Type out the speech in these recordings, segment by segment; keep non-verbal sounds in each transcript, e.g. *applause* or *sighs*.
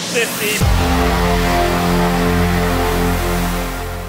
CS50.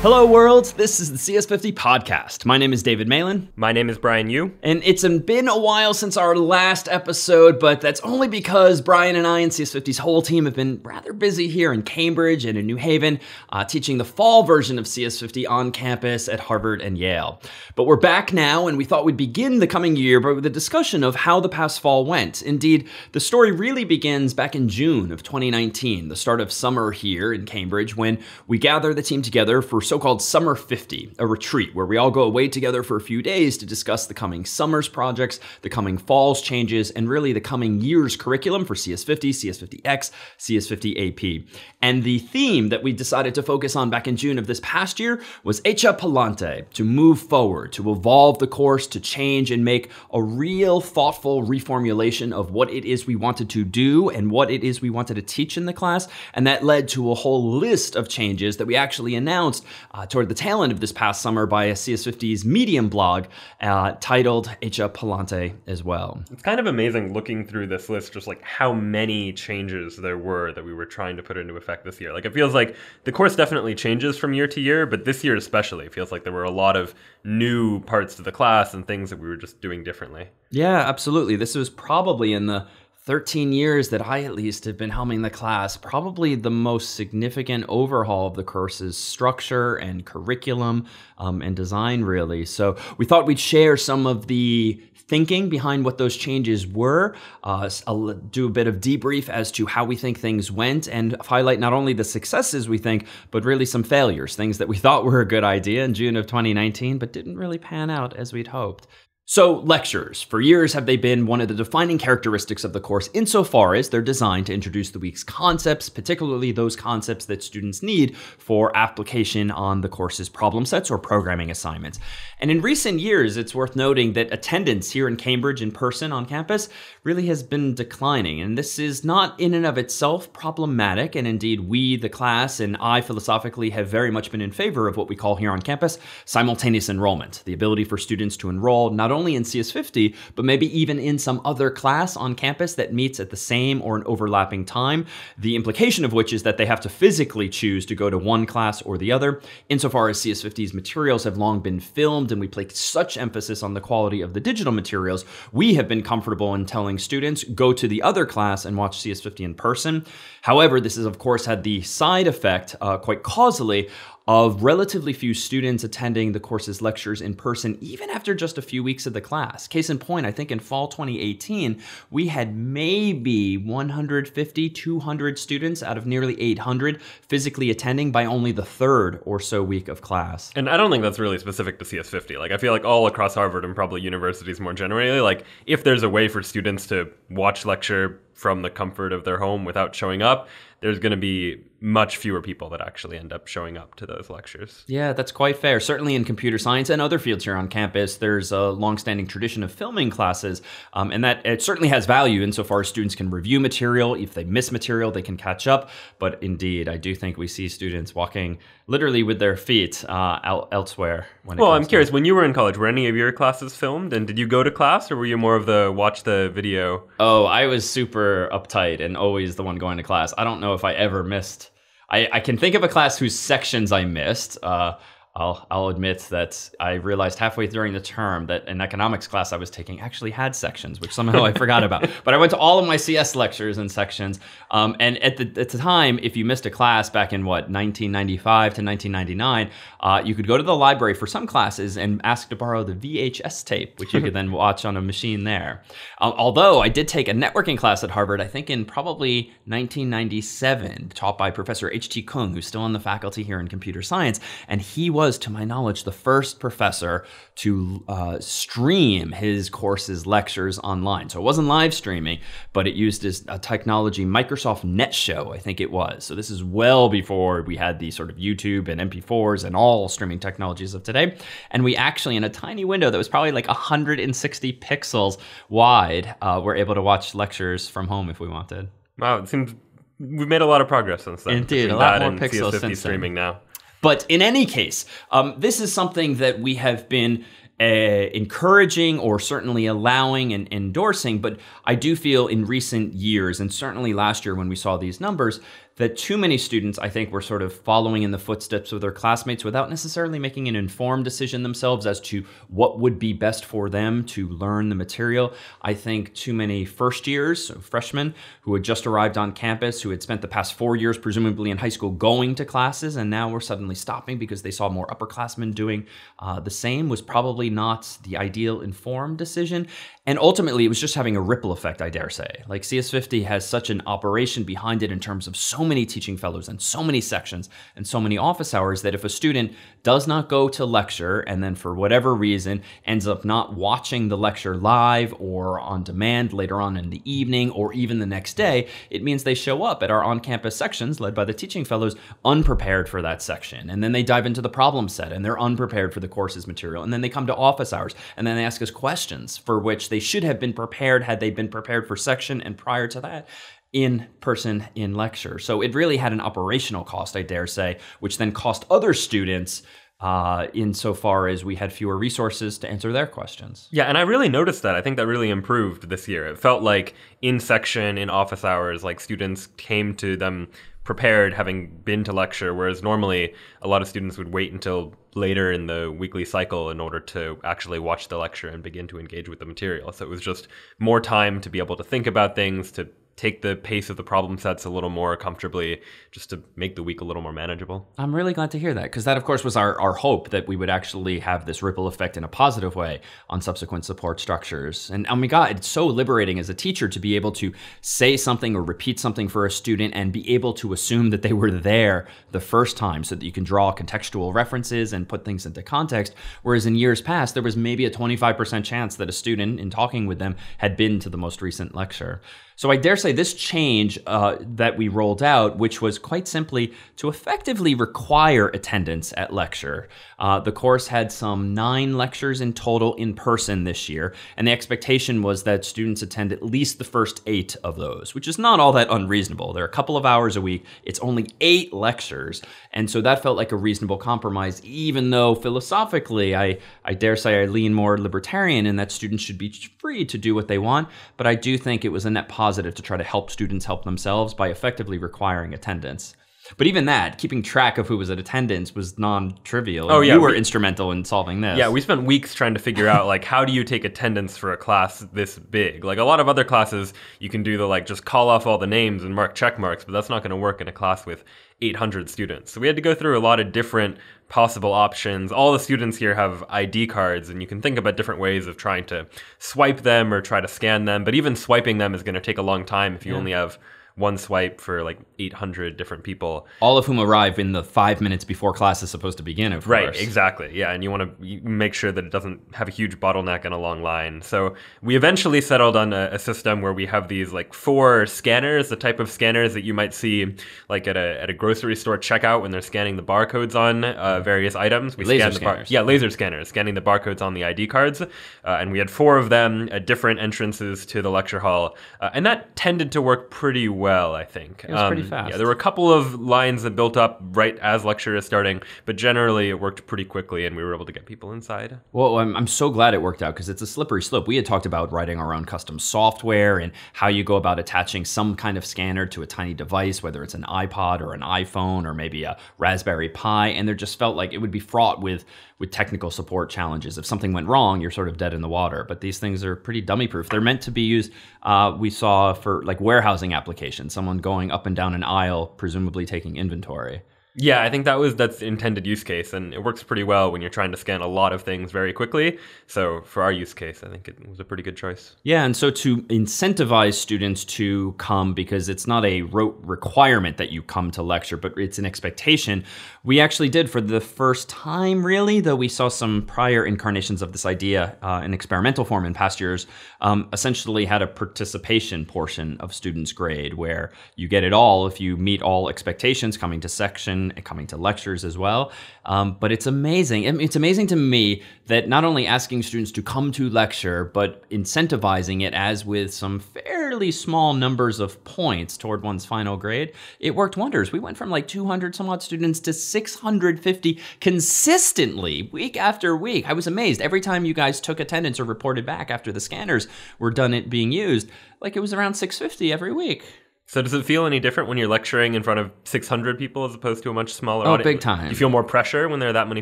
Hello, world. This is the CS50 podcast. My name is David Malan. My name is Brian Yu. And it's been a while since our last episode, but that's only because Brian and I and CS50's whole team have been rather busy here in Cambridge and in New Haven, uh, teaching the fall version of CS50 on campus at Harvard and Yale. But we're back now, and we thought we'd begin the coming year with a discussion of how the past fall went. Indeed, the story really begins back in June of 2019, the start of summer here in Cambridge, when we gather the team together for so called Summer 50, a retreat where we all go away together for a few days to discuss the coming summer's projects, the coming fall's changes, and really the coming year's curriculum for CS50, CS50X, CS50AP. And the theme that we decided to focus on back in June of this past year was Hecha Pa'lante, to move forward, to evolve the course, to change and make a real thoughtful reformulation of what it is we wanted to do and what it is we wanted to teach in the class. And that led to a whole list of changes that we actually announced uh, toward the tail end of this past summer by a CS50's Medium blog uh, titled Hecha Pa'lante as well. It's kind of amazing looking through this list, just like how many changes there were that we were trying to put into effect this year. Like it feels like the course definitely changes from year to year, but this year especially, it feels like there were a lot of new parts to the class and things that we were just doing differently. Yeah, absolutely. This was probably in the 13 years that I at least have been helming the class, probably the most significant overhaul of the course's structure and curriculum um, and design, really. So we thought we'd share some of the thinking behind what those changes were, uh, I'll do a bit of debrief as to how we think things went, and highlight not only the successes we think, but really some failures, things that we *laughs* thought were a good idea in June of 2019, but didn't really pan out as we'd hoped. So, lectures. For years have they been one of the defining characteristics of the course insofar as they're designed to introduce the week's concepts, particularly those concepts that students need for application on the course's problem sets or programming assignments. And in recent years, it's worth noting that attendance here in Cambridge in person on campus really has been declining. And this is not in and of itself problematic. And indeed, we, the class, and I philosophically have very much been in favor of what we call here on campus simultaneous enrollment, the ability for students to enroll not only only in CS50, but maybe even in some other class on campus that meets at the same or an overlapping time. The implication of which is that they have to physically choose to go to one class or the other. Insofar as CS50's materials have long been filmed and we place such emphasis on the quality of the digital materials, we have been comfortable in telling students go to the other class and watch CS50 in person. However, this has of course had the side effect, uh, quite causally, of relatively few students attending the course's lectures in person, even after just a few weeks of the class. Case in point, I think in fall 2018, we had maybe 150, 200 students out of nearly 800 physically attending by only the third or so week of class. And I don't think that's really specific to CS50. Like, I feel like all across Harvard and probably universities more generally, like, if there's a way for students to watch lecture from the comfort of their home without showing up, there's going to be much fewer people that actually end up showing up to those lectures. Yeah, that's quite fair. Certainly in computer science and other fields here on campus, there's a longstanding tradition of filming classes, um, and that it certainly has value insofar as students can review material. If they miss material, they can catch up. But indeed, I do think we see students walking literally with their feet uh, out elsewhere. well, I'm curious. When you were in college, were any of your classes filmed, and did you go to class, or were you more of the watch the video? Oh, I was super uptight and always the one going to class. I don't know if I ever missed. I, I can think of a class whose sections I missed. Uh, I'll, I'll admit that I realized halfway during the term that an economics class I was taking actually had sections, which somehow I forgot about. *laughs* But I went to all of my CS lectures and sections. Um, and at the, at the time, if you missed a class back in what, 1995 to 1999, uh, you could go to the library for some classes and ask to borrow the VHS tape, which you could then *laughs* watch on a machine there. Uh, although I did take a networking class at Harvard, I think in probably 1997, taught by Professor H.T. Kung, who's still on the faculty here in computer science. And he was was, to my knowledge, the first professor to uh, stream his course's lectures online. So it wasn't live streaming, but it used his a technology, Microsoft NetShow, I think it was. So this is well before we had the sort of YouTube and MP4s and all streaming technologies of today. And we actually, in a tiny window that was probably like 160 pixels wide, uh, were able to watch lectures from home if we wanted. Wow, it seems we've made a lot of progress since then. Indeed, a lot more pixels since streaming then. now. But in any case, um, this is something that we have been uh, encouraging or certainly allowing and endorsing. But I do feel in recent years, and certainly last year when we saw these numbers, that too many students, I think, were sort of following in the footsteps of their classmates without necessarily making an informed decision themselves as to what would be best for them to learn the material. I think too many first years, so freshmen, who had just arrived on campus, who had spent the past four years, presumably in high school, going to classes, and now were suddenly stopping because they saw more upperclassmen doing uh, the same, was probably not the ideal informed decision. And ultimately, it was just having a ripple effect, I dare say. Like CS50 has such an operation behind it in terms of so many teaching fellows and so many sections and so many office hours that if a student does not go to lecture and then for whatever reason ends up not watching the lecture live or on demand later on in the evening or even the next day, it means they show up at our on campus sections led by the teaching fellows unprepared for that section. And then they dive into the problem set and they're unprepared for the course's material. And then they come to office hours and then they ask us questions for which they they should have been prepared had they been prepared for section and prior to that in person in lecture. So it really had an operational cost, I dare say, which then cost other students uh, insofar as we had fewer resources to answer their questions. Yeah, and I really noticed that. I think that really improved this year. It felt like in section, in office hours, like students came to them prepared having been to lecture, whereas normally a lot of students would wait until later in the weekly cycle in order to actually watch the lecture and begin to engage with the material. So it was just more time to be able to think about things, to take the pace of the problem sets a little more comfortably just to make the week a little more manageable. I'm really glad to hear that because that, of course, was our, our hope that we would actually have this ripple effect in a positive way on subsequent support structures. And oh my God, it's so liberating as a teacher to be able to say something or repeat something for a student and be able to assume that they were there the first time so that you can draw contextual references and put things into context. Whereas in years past, there was maybe a 25% chance that a student, in talking with them, had been to the most recent lecture. So I dare say this change uh, that we rolled out, which was quite simply to effectively require attendance at lecture. Uh, the course had some nine lectures in total in person this year, and the expectation was that students attend at least the first eight of those, which is not all that unreasonable. There are a couple of hours a week. It's only eight lectures, and so that felt like a reasonable compromise, even though philosophically, I, I dare say I lean more libertarian in that students should be free to do what they want, but I do think it was a net positive positive to try to help students help themselves by effectively requiring attendance. But even that, keeping track of who was at attendance was non-trivial. Oh yeah, you were we, instrumental in solving this. Yeah, we spent weeks trying to figure out like how do you take attendance for a class this big? Like a lot of other classes, you can do the like just call off all the names and mark check marks, but that's not going to work in a class with 800 students. So we had to go through a lot of different possible options. All the students here have ID cards, and you can think about different ways of trying to swipe them or try to scan them. But even swiping them is going to take a long time if you yeah. only have one swipe for like 800 different people. All of whom arrive in the five minutes before class is supposed to begin, of right, course. Right, exactly. Yeah, and you want to make sure that it doesn't have a huge bottleneck and a long line. So we eventually settled on a, a, system where we have these like four scanners, the type of scanners that you might see like at a, at a grocery store checkout when they're scanning the barcodes on uh, various items. We laser scan the bar- yeah, laser scanners, scanning the barcodes on the ID cards. Uh, and we had four of them at different entrances to the lecture hall. Uh, and that tended to work pretty well, I think. It was um, pretty fast. Yeah, there were a couple of lines that built up right as lecture is starting, but generally it worked pretty quickly and we were able to get people inside. Well, I'm, I'm so glad it worked out because it's a slippery slope. We had talked about writing our own custom software and how you go about attaching some kind of scanner to a tiny device, whether it's an iPod or an iPhone or maybe a Raspberry Pi, and there just felt like it would be fraught with with technical support challenges. If something went wrong, you're sort of dead in the water. But these things are pretty dummy proof. They're meant to be used. Uh, we saw for like warehousing applications, someone going up and down an aisle, presumably taking inventory. Yeah, I think that was that's intended use case, and it works pretty well when you're trying to scan a lot of things very quickly. So for our use case, I think it was a pretty good choice. Yeah, and so to incentivize students to come because it's not a rote requirement that you come to lecture, but it's an expectation. We actually did for the first time, really, though we saw some prior incarnations of this idea uh, in experimental form in past years. Um, essentially, had a participation portion of students' grade where you get it all if you meet all expectations coming to section and coming to lectures as well. Um, but it's amazing. It's amazing to me that not only asking students to come to lecture, but incentivizing it as with some fairly small numbers of points toward one's final grade, it worked wonders. We went from like 200 some odd students to 650 consistently week after week. I was amazed. Every time you guys took attendance or reported back after the scanners were done it being used, like it was around 650 every week. So does it feel any different when you're lecturing in front of 600 people as opposed to a much smaller oh, audience? big time. You feel more pressure when there are that many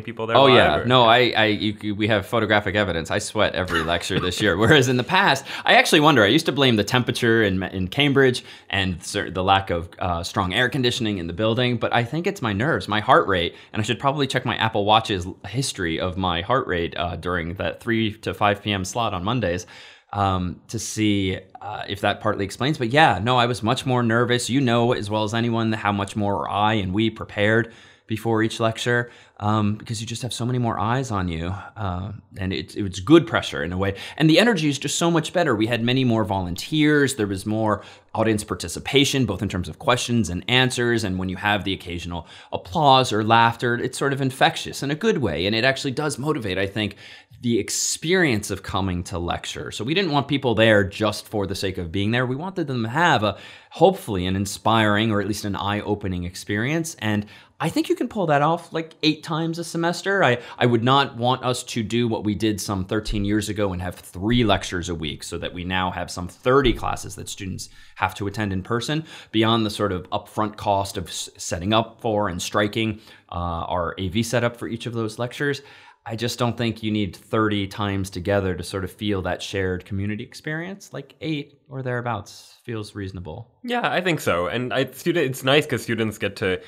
people there? Oh yeah, or? no, I, I, you, we have photographic evidence. I sweat every lecture this year, whereas in the past, I actually wonder. I used to blame the temperature in in Cambridge and the lack of uh, strong air conditioning in the building, but I think it's my nerves, my heart rate, and I should probably check my Apple Watch's history of my heart rate uh, during that three to five p.m. slot on Mondays um, to see uh, if that partly explains. But yeah, no, I was much more nervous. You know as well as anyone how much more I and we prepared before each lecture um, because you just have so many more eyes on you. Uh, and it, it was good pressure in a way. And the energy is just so much better. We had many more volunteers, there was more audience participation, both in terms of questions and answers. And when you have the occasional applause or laughter, it's sort of infectious in a good way. And it actually does motivate, I think, the experience of coming to lecture. So we didn't want people there just for the sake of being there. We wanted them to have a hopefully an inspiring or at least an eye-opening experience. And I think you can pull that off like eight times a semester. I, I would not want us to do what we did some 13 years ago and have three lectures a week so that we now have some 30 classes that students have to attend in person beyond the sort of upfront cost of setting up for and striking uh, our AV setup for each of those lectures. I just don't think you need 30 times together to sort of feel that shared community experience. Like eight or thereabouts feels reasonable. Yeah, I think so. And I it's nice because students get to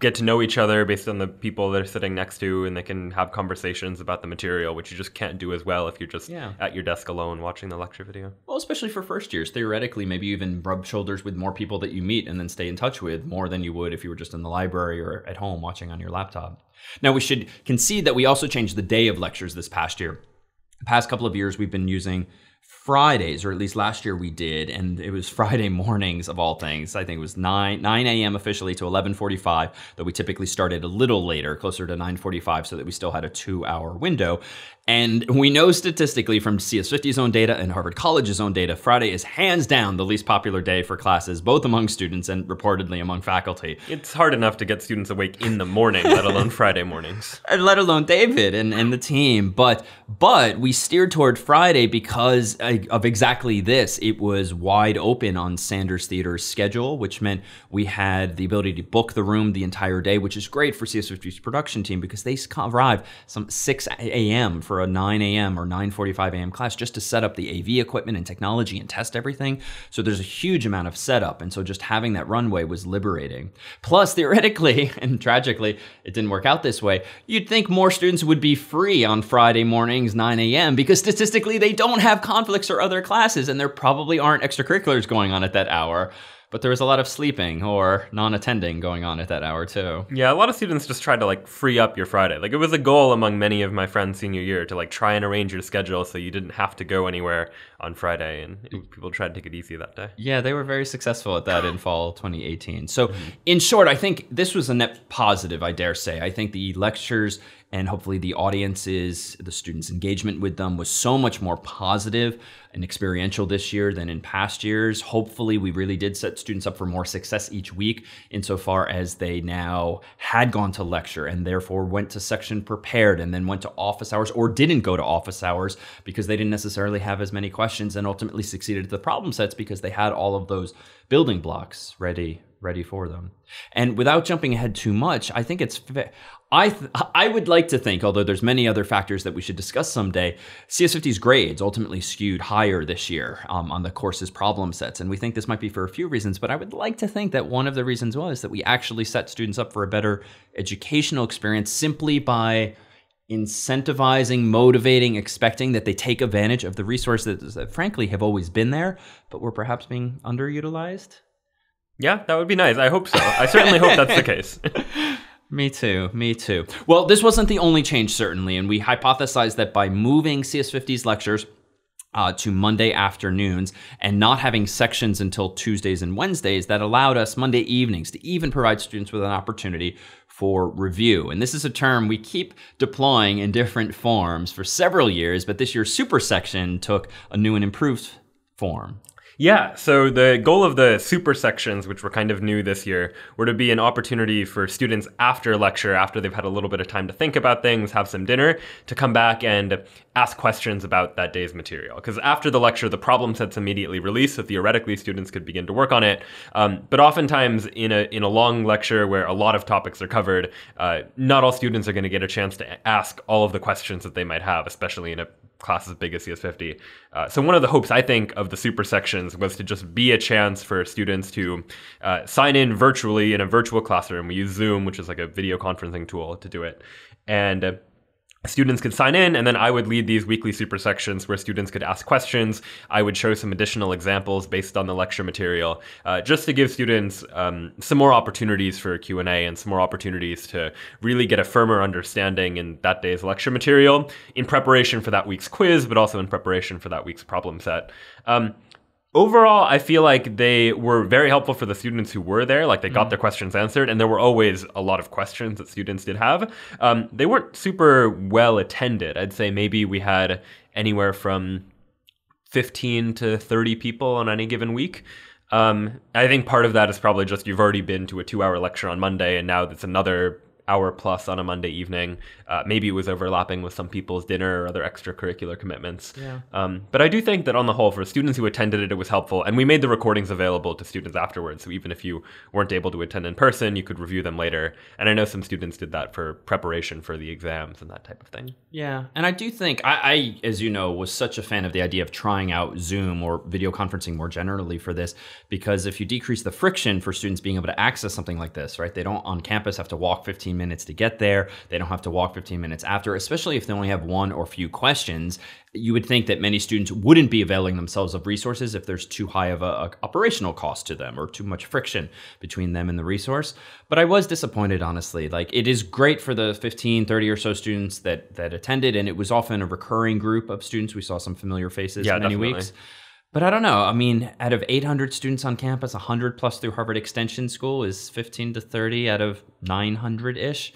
get to know each other based on the people they're sitting next to and they can have conversations about the material which you just can't do as well if you're just yeah. at your desk alone watching the lecture video. Well especially for first years theoretically maybe you even rub shoulders with more people that you meet and then stay in touch with more than you would if you were just in the library or at home watching on your laptop. Now we should concede that we also changed the day of lectures this past year. The past couple of years we've been using Fridays, or at least last year we did, and it was *laughs* Friday mornings of all things. I think it was 9 9 a.m. officially to 11:45. Though we typically started a little later, closer to 9:45, so that we still had a two-hour window. And we know statistically from CS50's own data and Harvard College's own data, Friday is hands down the least popular day for classes, both among students and reportedly among faculty. It's hard enough to get students awake in the morning, let alone *laughs* Friday mornings. And let alone David and, and the team. But but we steered toward Friday because uh, of exactly this. It was wide open on Sanders Theater's schedule, which meant we had the ability to book the room the entire day, which is great for CS50's production team because they arrive some 6 a.m. for for a 9 a.m. or 9:45 a.m. class just to set up the AV equipment and technology and test everything. So there's a huge amount of setup, and so just having that runway was liberating. Plus, theoretically *laughs* and tragically, it didn't work out this way. You'd think more students would be free on Friday mornings 9 a.m. because statistically they don't have conflicts or other classes, and there probably aren't extracurriculars going on at that hour but there was a lot of sleeping or non-attending going on at that hour too. Yeah, a lot of students just tried to like free up your Friday. Like it was a goal among many of my friends senior year to like try and arrange your schedule so you didn't have to go anywhere on Friday and people tried to take it easy that day. Yeah, they were very successful at that in *sighs* fall 2018. So, mm-hmm. in short, I think this was a net positive, I dare say. I think the lectures and hopefully the audiences, the students' engagement with them was so much more positive and experiential this year than in past years. Hopefully, we really did set students up for more success each week insofar as they now had gone to lecture and therefore went to section prepared and then went to office hours or didn't go to office hours because they didn't necessarily have as many questions and ultimately succeeded at the problem sets because they had all of those building blocks ready ready for them. And without jumping ahead too much, I think it's I th- I would like to think, although there's many other factors that we should discuss someday, CS50's grades ultimately skewed higher this year um, on the course's problem sets, and we think this might be for a few reasons. But I would like to think that one of the reasons was that we actually set students up for a better educational experience simply by incentivizing, motivating, expecting that they take advantage of the resources that, frankly, have always been there, but were perhaps being underutilized. Yeah, that would be nice. I hope so. I certainly hope that's the *laughs* case. *laughs* Me too. Me too. Well, this wasn't the only change, certainly, and we hypothesized that by moving CS50's lectures uh, to Monday afternoons and not having sections until Tuesdays and Wednesdays, that allowed us Monday evenings to even provide students with an opportunity for review. And this is a term we keep deploying in different forms for several years, but this year's super section took a new and improved form. Yeah, so the goal of the super sections, which were kind of new this year, were to be an opportunity for students after lecture, after they've had a little bit of time to think about things, have some dinner, to come back and ask questions about that day's material. Because after the lecture, the problem set's immediately released, so theoretically students could begin to work on it. Um, but oftentimes, in a in a long lecture where a lot of topics are covered, uh, not all students are going to get a chance to ask all of the questions that they might have, especially in a class as big as CS50. Uh, so one of the hopes I think of the super sections was to just be a chance for students to uh, sign in virtually in a virtual classroom. We use Zoom, which is like a video conferencing tool to do it, and uh, students could sign in and then i would lead these weekly super sections where students could ask questions. I would show some additional examples based on the lecture material uh, just to give students um, some more opportunities for q&a and some more opportunities to really get a firmer understanding in that day's lecture material in preparation for that week's quiz but also in preparation for that week's problem set. Um, overall, I feel like they were very helpful for the students who were there. Like they got mm. their questions answered, and there were always a lot of questions that students did have. Um, they weren't super well attended. I'd say maybe we had anywhere from 15 to 30 people on any given week. Um, I think part of that is probably just you've already been to a two hour lecture on Monday, and now it's another hour plus on a Monday evening. Uh, maybe it was overlapping with some people's dinner or other extracurricular commitments. Yeah. Um, but I do think that on the whole, for students who attended it, it was helpful. And we made the recordings available to students afterwards. So even if you weren't able to attend in person, you could review them later. And I know some students did that for preparation for the exams and that type of thing. Yeah. And I do think, I, I as you know, was such a fan of the idea of trying out Zoom or video conferencing more generally for this, because if you decrease the friction for students being able to access something like this, right, they don't on campus have to walk 15 minutes to get there, they don't have to walk 15 minutes after, especially if they only have one or few questions. You would think that many students wouldn't be availing themselves of resources if there's too high of a, a operational cost to them or too much friction between them and the resource. But I was disappointed, honestly. Like it is great for the 15, 30 or so students that that attended, and it was often a recurring group of students. We saw some familiar faces yeah, many definitely. weeks. But I don't know. I mean, out of 800 students on campus, 100 plus through Harvard Extension School is 15 to 30 out of 900 ish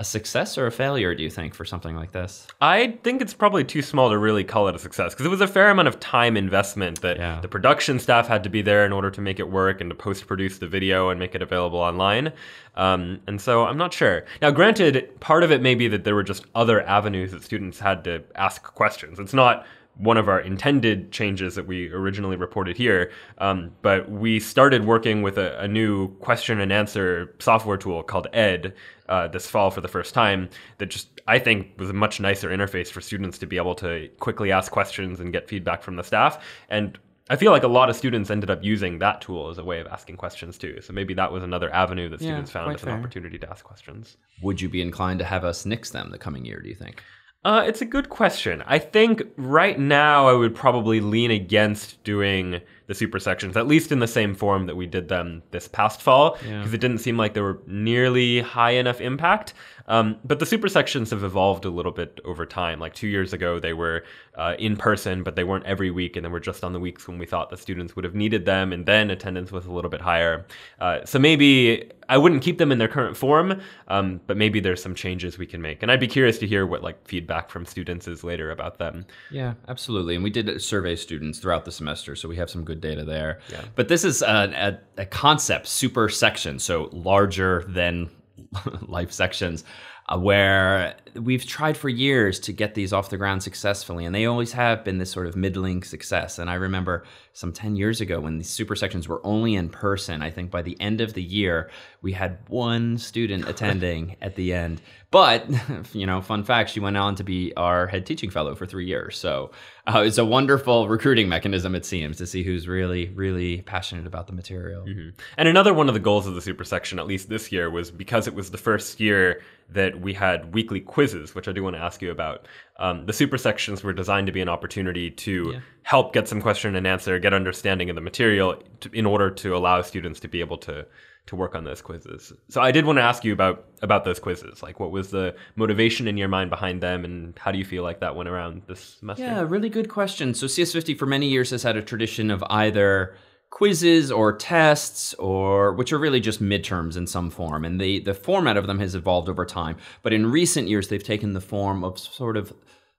a success or a failure, do you think, for something like this? I think it's probably too small to really call it a success because it was a fair amount of time investment that yeah. the production staff had to be there in order to make it work and to post produce the video and make it available online. Um, and so I'm not sure. Now, granted, part of it may be that there were just other avenues that students had to ask questions. It's not one of our intended changes that we originally reported here. Um, but we started working with a, a, new question and answer software tool called Ed uh, this fall for the first time that just I think was a much nicer interface for students to be able to quickly ask questions and get feedback from the staff. And I feel like a lot of students ended up using that tool as a way of asking questions too. So maybe that was another avenue that students yeah, found as fair. an opportunity to ask questions. Would you be inclined to have us nix them the coming year, do you think? Uh, it's a good question. I think right now I would probably lean against doing the super sections, at least in the same form that we did them this past fall, because yeah. it didn't seem like they were nearly high enough impact. Um, but the super sections have evolved a little bit over time. Like two years ago, they were uh, in person, but they weren't every week, and they were just on the weeks when we thought the students would have needed them, and then attendance was a little bit higher. Uh, so maybe I wouldn't keep them in their current form, um, but maybe there's some changes we can make. And I'd be curious to hear what like feedback from students is later about them. Yeah, absolutely. And we did survey students throughout the semester, so we have some good data there. Yeah. But this is a, a, a concept, super section, so larger than *laughs* life sections where we've tried for years to get these off the ground successfully, and they always have been this sort of middling success. And I remember some 10 years ago when these super sections were only in person, I think by the end of the year, we had one student *laughs* attending at the end. But, *laughs* you know, fun fact, she went on to be our head teaching fellow for three years. So uh, it's a wonderful recruiting mechanism, it seems, to see who's really, really passionate about the material. Mm-hmm. And another one of the goals of the super section, at least this year, was because it was the first year that we had weekly quizzes, which I do want to ask you about. Um, the super sections were designed to be an opportunity to yeah. help get some question and answer, get understanding of the material to, in order to allow students to be able to to work on those quizzes. So I did want to ask you about about those quizzes. Like what was the motivation in your mind behind them and how do you feel like that went around this semester? Yeah, really good question. So CS50 for many years has had a tradition of either quizzes or tests or which are really just midterms in some form. And the the format of them has evolved over time. But in recent years they've taken the form of sort of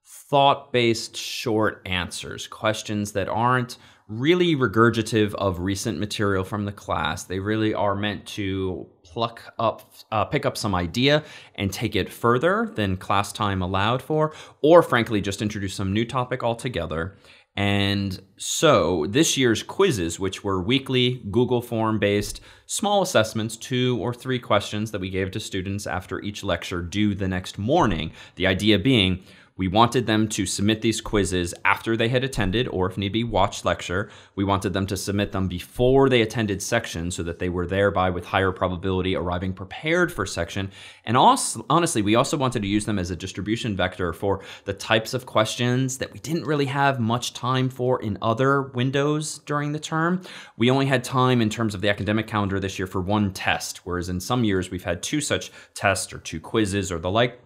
thought-based short answers questions that aren't really regurgitative of recent material from the class. They really are meant to pluck up uh, pick up some idea and take it further than class time allowed for or frankly just introduce some new topic altogether and so this year's quizzes, which were weekly Google form based small assessments, two or three questions that we gave to students after each lecture due the next morning, the idea being we wanted them to submit these quizzes after they had attended, or if need be, watched lecture. We wanted them to submit them before they attended section so that they were thereby with higher probability arriving prepared for section. And also, honestly, we also wanted to use them as a distribution vector for the types of questions that we didn't really have much time for in other windows during the term. We only had time in terms of the academic calendar this year for one test, whereas in some years we've had two such tests or two quizzes or the like.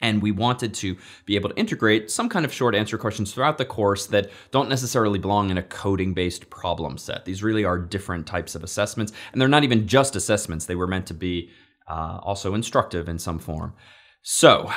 And we wanted to be able to integrate some kind of short answer questions throughout the course that don't necessarily belong in a coding based problem set. These really are different types of assessments, and they're not even just assessments, they were meant to be uh, also instructive in some form. So,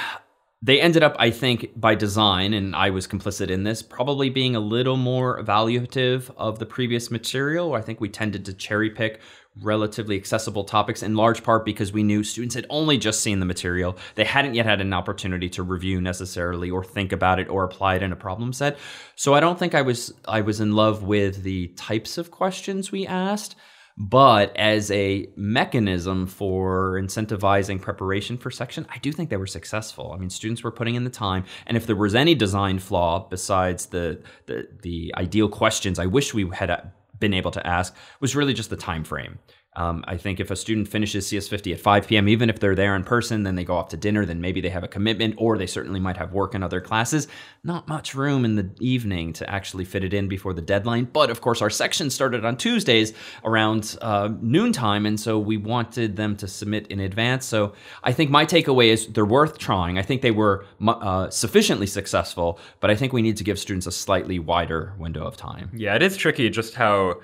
they ended up, I think, by design, and I was complicit in this, probably being a little more evaluative of the previous material. I think we tended to cherry pick relatively accessible topics in large part because we knew students had only just seen the material. They hadn't yet had an opportunity to review necessarily or think about it or apply it in a problem set. So I don't think I was I was in love with the types of questions we asked, but as a mechanism for incentivizing preparation for section, I do think they were successful. I mean, students were putting in the time, and if there was any design flaw besides the the, the ideal questions, I wish we had been able to ask was really just the time frame. Um, I think if a student finishes CS50 at 5 p.m., even if they're there in person, then they go off to dinner, then maybe they have a commitment, or they certainly might have work in other classes. Not much room in the evening to actually fit it in before the deadline. But of course, our section started on Tuesdays around uh, noontime, and so we wanted them to submit in advance. So I think my takeaway is they're worth trying. I think they were uh, sufficiently successful, but I think we need to give students a slightly wider window of time. Yeah, it is tricky just how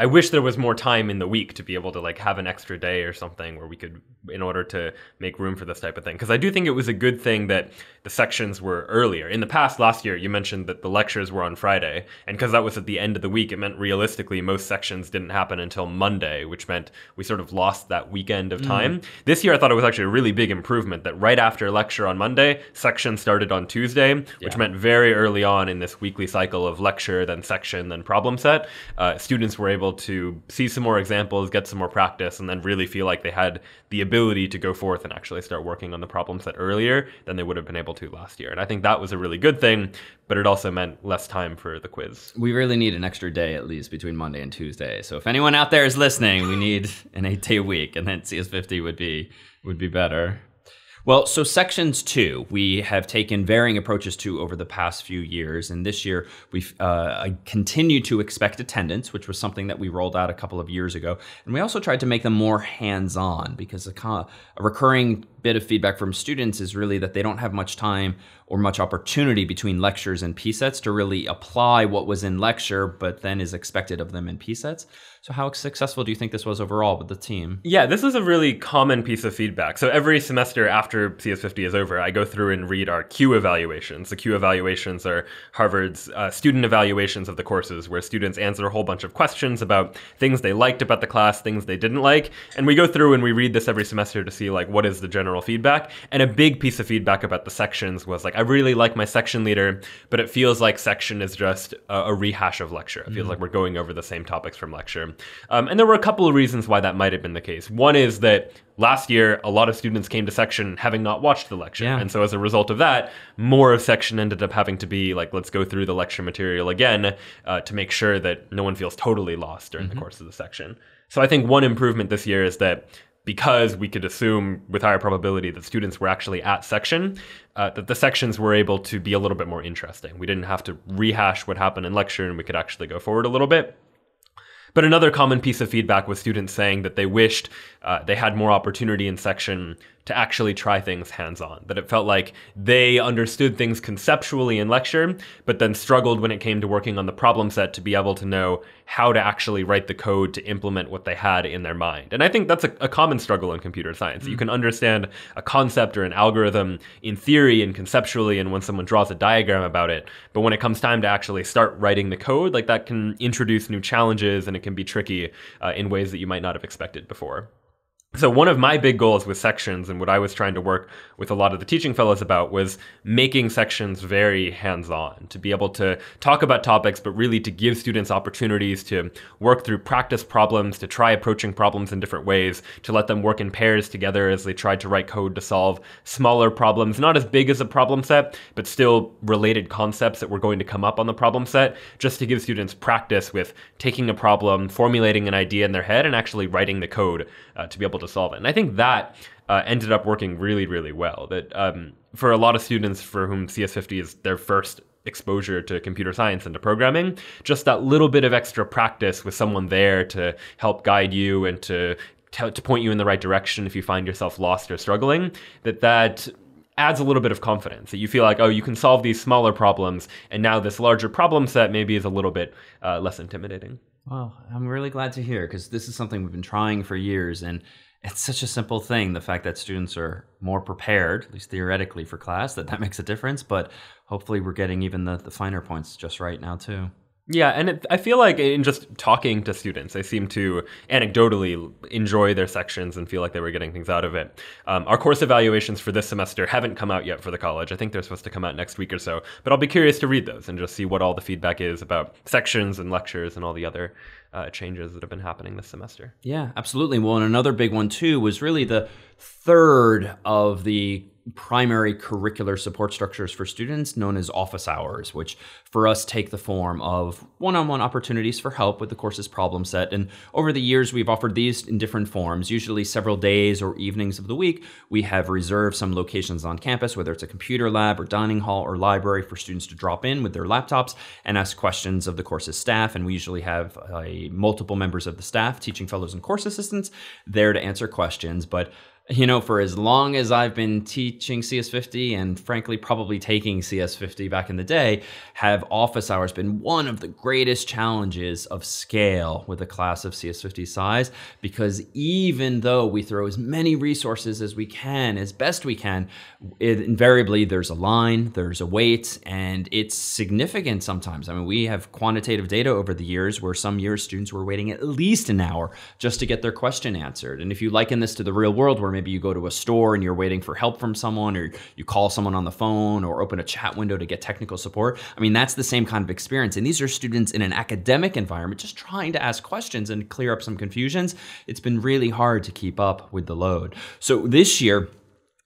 I wish there was more time in the week to be able to like have an extra day or something where we could in order to make room for this type of thing because I do think it was a good thing that the sections were earlier. In the past last year you mentioned that the lectures were on Friday and because that was at the end of the week it meant realistically most sections didn't happen until Monday, which meant we sort of lost that weekend of time. Mm. This year I thought it was actually a really big improvement that right after lecture on Monday, section started on Tuesday, which yeah. meant very early on in this weekly cycle of lecture then section then problem set, uh, students were able able to see some more examples, get some more practice, and then really feel like they had the ability to go forth and actually start working on the problem set earlier than they would have been able to last year. And I think that was a really good thing, but it also meant less time for the quiz. We really need an extra day at least between Monday and Tuesday. So if anyone out there is listening, we need an eight day week, and then CS50 would be would be better. Well, so sections two, we have taken varying approaches to over the past few years. And this year, we've uh, continued to expect attendance, which was something that we rolled out a couple of years ago. And we also tried to make them more hands on because a, a recurring bit of feedback from students is really that they don't have much time or much opportunity between lectures and P-sets to really apply what was in lecture, but then is expected of them in P-sets. So how successful do you think this was overall with the team? Yeah, this is a really common piece of feedback. So every semester after CS50 is over, I go through and read our Q evaluations. The Q evaluations are Harvard's uh, student evaluations of the courses, where students answer a whole bunch of questions about things they liked about the class, things they didn't like, and we go through and we read this every semester to see like what is the general feedback. And a big piece of feedback about the sections was like I really like my section leader, but it feels like section is just a, a rehash of lecture. It feels mm-hmm. like we're going over the same topics from lecture. Um, and there were a couple of reasons why that might have been the case. One is that last year, a lot of students came to section having not watched the lecture. Yeah. And so as a result of that, more of section ended up having to be like, let's go through the lecture material again uh, to make sure that no one feels totally lost during mm-hmm. the course of the section. So I think one improvement this year is that because we could assume with higher probability that students were actually at section, uh, that the sections were able to be a little bit more interesting. We didn't have to rehash what happened in lecture and we could actually go forward a little bit. But another common piece of feedback was students saying that they wished uh, they had more opportunity in section to actually try things hands on. That it felt like they understood things conceptually in lecture, but then struggled when it came to working on the problem set to be able to know how to actually write the code to implement what they had in their mind. And I think that's a, a common struggle in computer science. Mm-hmm. You can understand a concept or an algorithm in theory and conceptually, and when someone draws a diagram about it. But when it comes time to actually start writing the code, like that can introduce new challenges and it can be tricky uh, in ways that you might not have expected before. So, one of my big goals with sections and what I was trying to work with a lot of the teaching fellows about was making sections very hands on, to be able to talk about topics, but really to give students opportunities to work through practice problems, to try approaching problems in different ways, to let them work in pairs together as they tried to write code to solve smaller problems, not as big as a problem set, but still related concepts that were going to come up on the problem set, just to give students practice with taking a problem, formulating an idea in their head, and actually writing the code uh, to be able to solve it. And I think that uh, ended up working really, really well. That um, for a lot of students for whom CS50 is their first exposure to computer science and to programming, just that little bit of extra practice with someone there to help guide you and to to point you in the right direction if you find yourself lost or struggling, that that adds a little bit of confidence that you feel like oh you can solve these smaller problems and now this larger problem set maybe is a little bit uh, less intimidating well, I'm really glad to hear because this is something we've been trying for years, and it's such a simple thing. The fact that students are more prepared, at least theoretically, for class, that that *laughs* makes a difference. But hopefully, we're getting even the, the finer points just right now too. Yeah, and it, I feel like in just talking to students, they seem to anecdotally enjoy their sections and feel like they were getting things out of it. Um, our course evaluations for this semester haven't come out yet for the college. I think they're supposed to come out next week or so, but I'll be curious to read those and just see what all the feedback is about sections and lectures and all the other uh, changes that have been happening this semester. Yeah, absolutely. Well, and another big one too was really the third of the primary curricular support structures for students known as office hours, which for us take the form of one on one opportunities for help with the course's problem set. And over the years, we've offered these in different forms, usually several days or evenings of the week. We have reserved some locations on campus, whether it's a computer lab or dining hall or library, for students to drop in with their laptops and ask questions of the course's staff. And we usually have uh, multiple members of the staff, teaching fellows and course assistants, there to answer questions. But you know, for as long as I've been teaching CS50 and frankly, probably taking CS50 back in the day, have office hours been one of the greatest challenges of scale with a class of CS50 size. Because even though we throw as many resources as we can, as best we can, it, invariably there's a line, there's a wait, and it's significant sometimes. I mean, we have quantitative data over the years where some years students were waiting at least an hour just to get their question answered. And if you liken this to the real world where maybe you go to a store and you're waiting for help from someone, or you call someone on the phone, or open a chat window to get technical support. I mean, that's the same kind of experience. And these are students in an academic environment just trying to ask questions and clear up some confusions. It's been really hard to keep up with the load. So this year,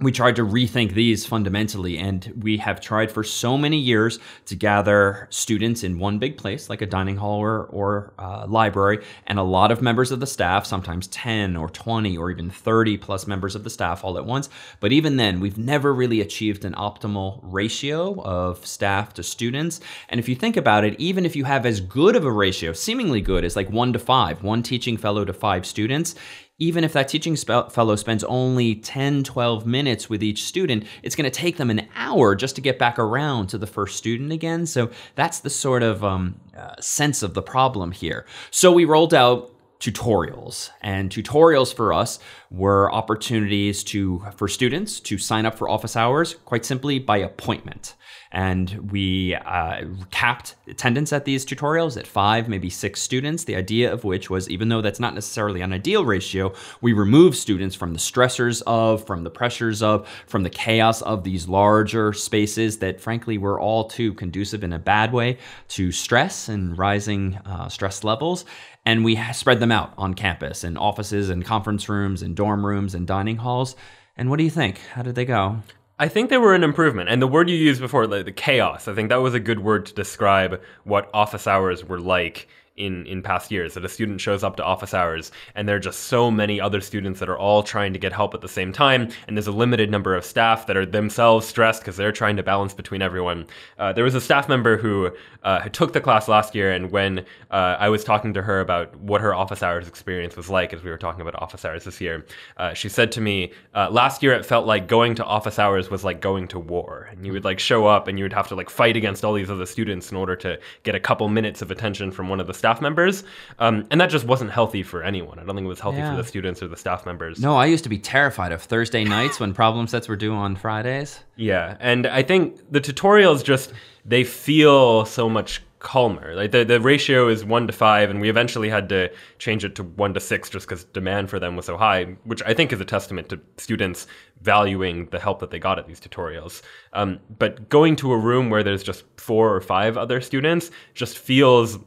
we tried to rethink these fundamentally and we have tried for so many years to gather students in one big place like a dining hall or, or uh, library and a lot of members of the staff sometimes 10 or 20 or even 30 plus members of the staff all at once. But even then we've never really achieved an optimal ratio of staff to students. And if you think about it even if you have as good of a ratio seemingly good as like one to five one teaching fellow to five students even if that teaching fellow spends only 10, 12 minutes with each student, it's going to take them an hour just to get back around to the first student again. So that's the sort of um, uh, sense of the problem here. So we rolled out tutorials and tutorials for us were opportunities to for students to sign up for office hours quite simply by appointment and we uh, capped attendance at these tutorials at five, maybe six students. The idea of which was, even though that's not necessarily an ideal ratio, we remove students from the stressors of, from the pressures of, from the chaos of these larger spaces that, frankly, were all too conducive in a bad way to stress and rising uh, stress levels. And we spread them out on campus in offices and conference rooms and dorm rooms and dining halls. And what do you think? How did they go? I think they were an improvement. And the word you used before, like the chaos, I think that was a good word to describe what office hours were like in in past years that a student shows up to office hours and there are just so many other students that are all trying to get help at the same time and there's a limited number of staff that are themselves stressed because they're trying to balance between everyone. Uh, there was a staff member who uh, took the class last year and when uh, I was talking to her about what her office hours experience was like as we were talking about office hours this year uh, she said to me uh, last year it felt like going to office hours was like going to war and you would like show up and you would have to like fight against all these other students in order to get a couple minutes of attention from one of the staff members. Um, and that just wasn't healthy for anyone. I don't think it was healthy Yeah. for the students or the staff members. No, I used to be terrified of Thursday nights *laughs* when problem sets were due on Fridays. Yeah, and I think the tutorials just they feel so much calmer. Like the the ratio is one to five, and we eventually had to change it to one to six just because demand for them was so high, which I think is a testament to students valuing the help that they got at these tutorials. Um, but going to a room where there's just four or five other students just feels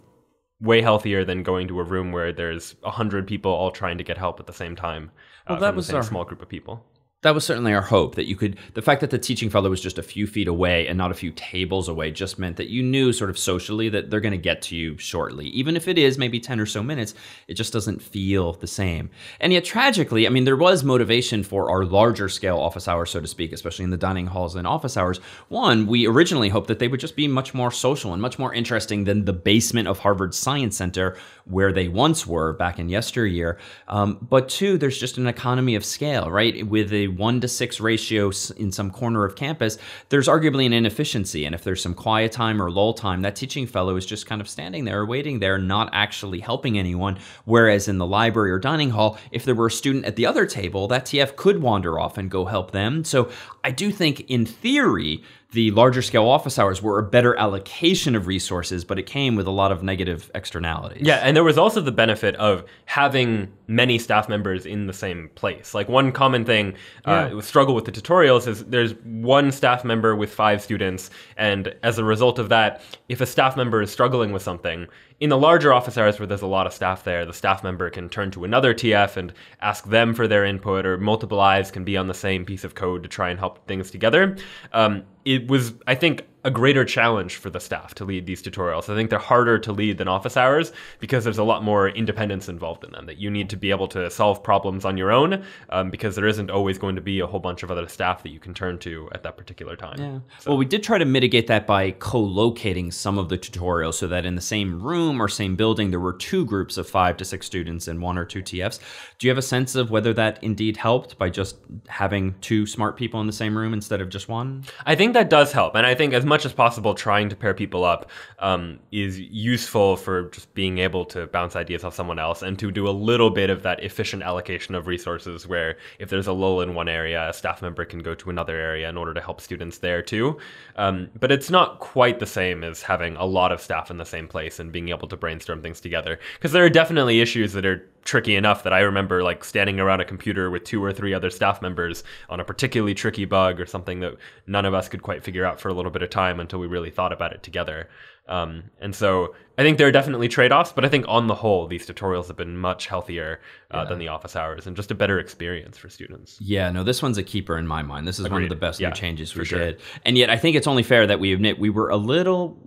way healthier than going to a room where there's a hundred people all trying to get help at the same time. Uh, Well, that from the was same our- small group of people. That was certainly our hope that you could. The fact that the teaching fellow was just a few feet away and not a few tables away just meant that you knew, sort of socially, that they're going to get to you shortly. Even if it is maybe 10 or so minutes, it just doesn't feel the same. And yet, tragically, I mean, there was motivation for our larger scale office hours, so to speak, especially in the dining halls and office hours. One, we originally hoped that they would just be much more social and much more interesting than the basement of Harvard Science Center, where they once were back in yesteryear. Um, but two, there's just an economy of scale, right? With a one to six ratio in some corner of campus, there's arguably an inefficiency. And if there's some quiet time or lull time, that teaching fellow is just kind of standing there, waiting there, not actually helping anyone. Whereas in the library or dining hall, if there were a student at the other table, that TF could wander off and go help them. So I do think, in theory, the larger scale office hours were a better allocation of resources, but it came with a lot of negative externalities. Yeah, and there was also the benefit of having many staff members in the same place. Like one common thing, uh, struggle with the tutorials is there's one staff member with five students, and as a result of that, if a staff member is struggling with something, in the larger office hours where there's a lot of staff there, the staff member can turn to another TF and ask them for their input, or multiple eyes can be on the same piece of code to try and help things together. Um, it was, I think, a greater challenge for the staff to lead these tutorials. I think they're harder to lead than office hours because there's a lot more independence involved in them. That you need to be able to solve problems on your own um, because there isn't always going to be a whole bunch of other staff that you can turn to at that particular time. Yeah. Well, we did try to mitigate that by co-locating some of the tutorials so that in the same room or same building there were two groups of five to six students and one or two TFs. Do you have a sense of whether that indeed helped by just having two smart people in the same room instead of just one? I think that does help, and I think as much as possible, trying to pair people up um, is useful for just being able to bounce ideas off someone else and to do a little bit of that efficient allocation of resources. Where if there's a lull in one area, a staff member can go to another area in order to help students there too. Um, but it's not quite the same as having a lot of staff in the same place and being able to brainstorm things together. Because there are definitely issues that are tricky enough that I remember like standing around a computer with two or three other staff members on a particularly tricky bug or something that none of us could quite figure out for a little bit of time until we really thought about it together. Um, and so I think there are definitely trade offs, but I think on the whole, these tutorials have been much healthier uh, than the office hours and just a better experience for students. Yeah, no, this one's a keeper in my mind. This is one of the best Yeah, new changes we for sure. did. And yet I think it's only fair that we admit we were a little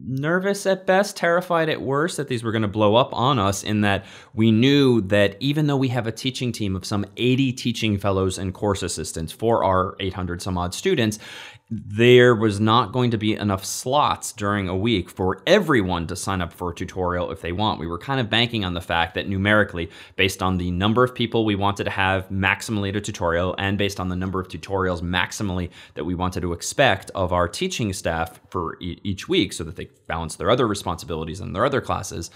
nervous at best, terrified at worst that these were going to blow up on us in that we knew that even though we have a teaching team of some 80 teaching fellows and course assistants for our 800 some odd students, there was not going to be enough slots during a week for everyone to sign up for a tutorial if they want. We were kind of banking on the fact that numerically, based on the number of people we wanted to have maximally at a tutorial and based on the number of tutorials maximally that we wanted to expect of our teaching staff for e- each week so that they balance their other responsibilities and their other classes,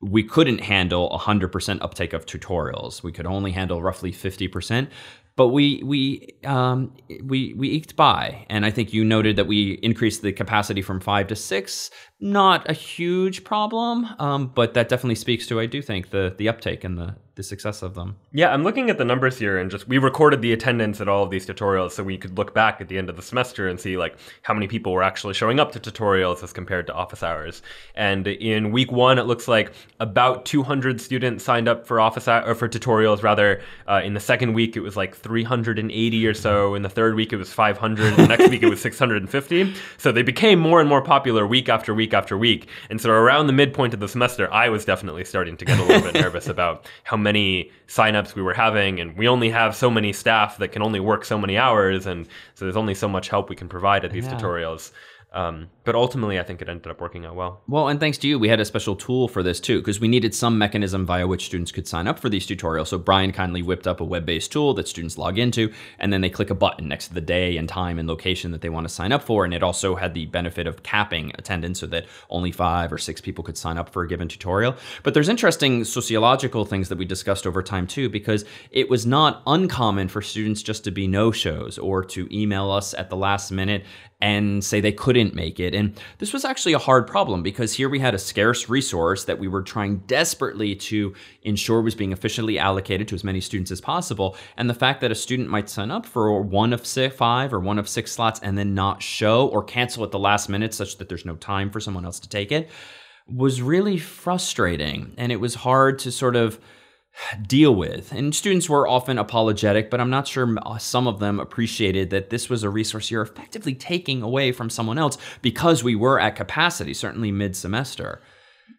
we couldn't handle 100% uptake of tutorials. We could only handle roughly 50%. But we we um, we we eked by, and I think you noted that we increased the capacity from five to six. Not a huge problem, um, but that definitely speaks to I do think the the uptake and the the success of them. Yeah, I'm looking at the numbers here and just we recorded the attendance at all of these tutorials so we could look back at the end of the semester and see like how many people were actually showing up to tutorials as compared to office hours. And in week 1 it looks like about 200 students signed up for office or for tutorials rather. Uh, in the second week it was like 380 or so, in the third week it was 500, the next week it was *laughs* 650. So they became more and more popular week after week after week. And so around the midpoint of the semester I was definitely starting to get a little bit *laughs* nervous about how many signups we were having, and we only have so many staff that can only work so many hours, and so there's only so much help we can provide at these yeah. tutorials. Um, but ultimately, I think it ended up working out well. Well, and thanks to you, we had a special tool for this too, because we needed some mechanism via which students could sign up for these tutorials. So Brian kindly whipped up a web-based tool that students log into, and then they click a button next to the day and time and location that they want to sign up for. And it also had the benefit of capping attendance so that only five or six people could sign up for a given tutorial. But there's interesting sociological things that we discussed over time too, because it was not uncommon for students just to be no-shows or to email us at the last minute and say they couldn't make it. And this was actually a hard problem because here we had a scarce resource that we were trying desperately to ensure was being efficiently allocated to as many students as possible. And the fact that a student might sign up for one of six, five or one of six slots and then not show or cancel at the last minute such that there's no time for someone else to take it was really frustrating. And it was hard to sort of deal with. And students were often apologetic, but I'm not sure uh, some of them appreciated that this was a resource you're effectively taking away from someone else because we were at capacity, certainly mid semester.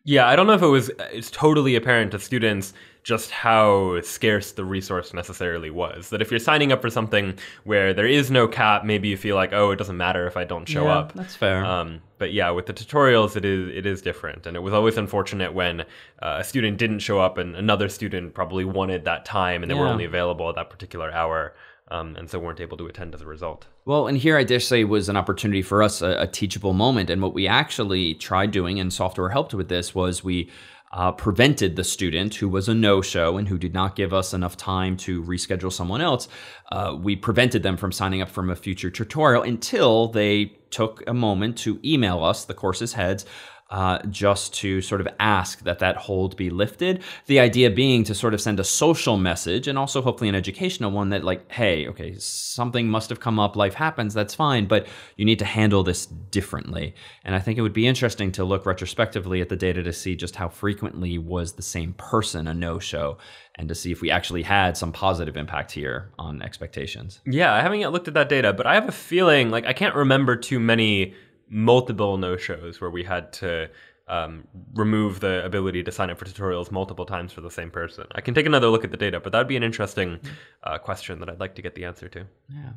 Yeah, I don't know if it was uh, it's totally apparent to students just how scarce the resource necessarily was. That if you're signing up for something where there is no cap, maybe you feel like, oh, it doesn't matter if I don't show yeah, up. That's fair. Um, but yeah, with the tutorials, it is it is different, and it was always unfortunate when uh, a student didn't show up and another student probably wanted that time and they yeah. were only available at that particular hour. Um, and so weren't able to attend as a result. Well, and here I dare say was an opportunity for us, a, a teachable moment. And what we actually tried doing, and software helped with this, was we uh, prevented the student who was a no show and who did not give us enough time to reschedule someone else. Uh, we prevented them from signing up from a future tutorial until they took a moment to email us, the course's heads, uh, just to sort of ask that that hold be lifted. The idea being to sort of send a social message and also hopefully an educational one that, like, hey, okay, something must have come up, life happens, that's fine, but you need to handle this differently. And I think it would be interesting to look retrospectively at the data to see just how frequently was the same person a no show and to see if we actually had some positive impact here on expectations. Yeah, I haven't yet looked at that data, but I have a feeling like I can't remember too many multiple no shows where we had to um, remove the ability to sign up for tutorials multiple times for the same person. I can take another look at the data, but that'd be an interesting uh, question that I'd like to get the answer to. Yeah.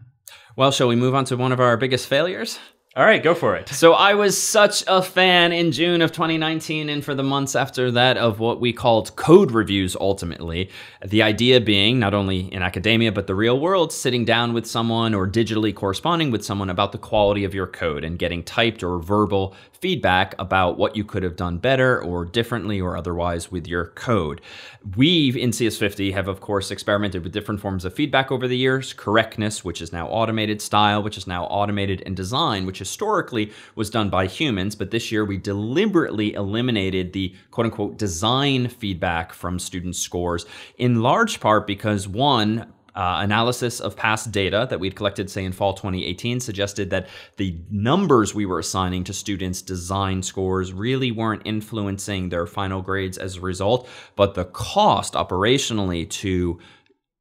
Well, shall we move on to one of our biggest failures? All right, go for it. So I was such a fan in June of 2019 and for the months after that of what we called code reviews ultimately. The idea being not only in academia but the real world sitting down with someone or digitally corresponding with someone about the quality of your code and getting typed or verbal feedback about what you could have done better or differently or otherwise with your code. We in CS50 have of course experimented with different forms of feedback over the years, correctness which is now automated, style which is now automated and design which historically was done by humans, but this year we deliberately eliminated the quote unquote design feedback from student scores, in large part because one, uh, analysis of past data that we'd collected, say in fall 2018, suggested that the numbers we were assigning to students' design scores really weren't influencing their final grades as a result, but the cost operationally to